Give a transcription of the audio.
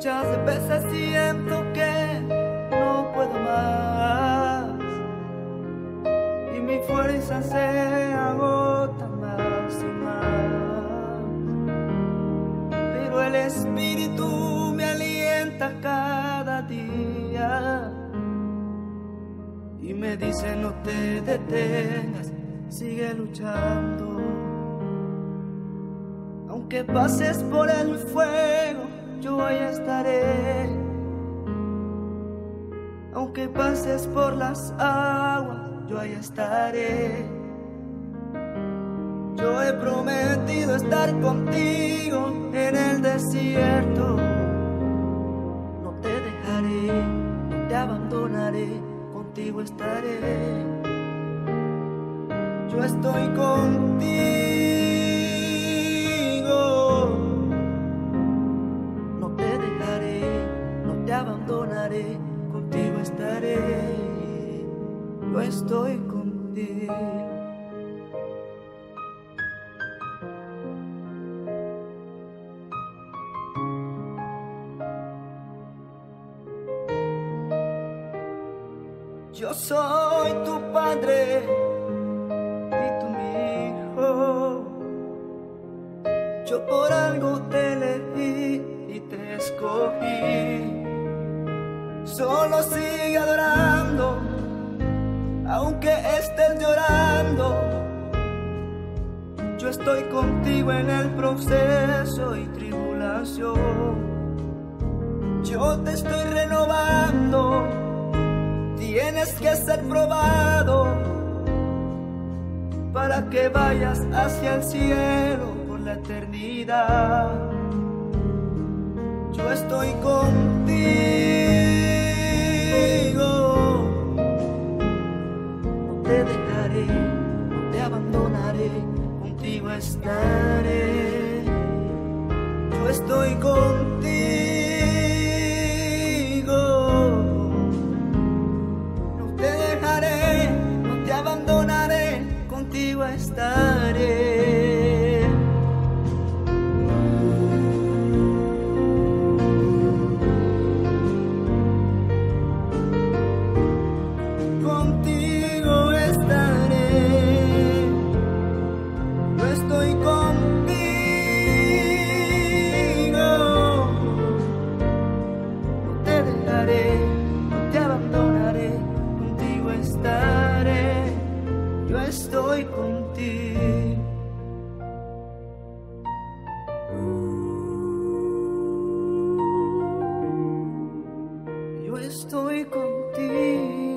Muchas veces siento que no puedo más y mi fuerza se agota más y más. Pero el Espíritu me alienta cada día y me dice no te detengas, sigue luchando. Aunque pases por el fuego, yo ahí estaré. Aunque pases por las aguas, yo ahí estaré. Yo he prometido estar contigo en el desierto. No te dejaré, no te abandonaré, contigo estaré. Yo estoy contigo. Estaré. Yo estoy contigo. Yo soy tu padre y mi hijo. Yo por algo te elegí y te escogí. Aunque estés llorando. Yo estoy contigo en el proceso y tribulación. Yo te estoy renovando tienes que ser probado para que vayas hacia el cielo por la eternidad. Yo estoy contigo, abandonaré, contigo estaré. estoy contigo.